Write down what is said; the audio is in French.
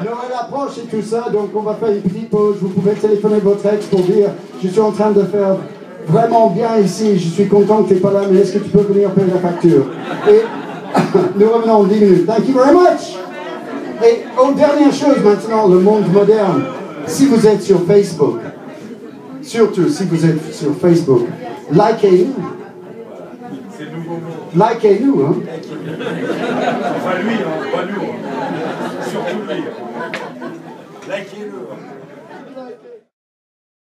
Noël approche et tout ça, donc on va faire une petite pause. Vous pouvez téléphoner votre ex pour dire Je suis en train de faire vraiment bien ici, je suis content que tu n'es pas là, mais est-ce que tu peux venir payer la facture? Et nous revenons en 10 minutes. Thank you very much. Et oh, dernière chose maintenant, le monde moderne. Si vous êtes sur Facebook, surtout si vous êtes sur Facebook, likez-nous. Likez-nous, hein. Enfin lui, hein, pas nous. Hein. Surtout lui. Likez-le.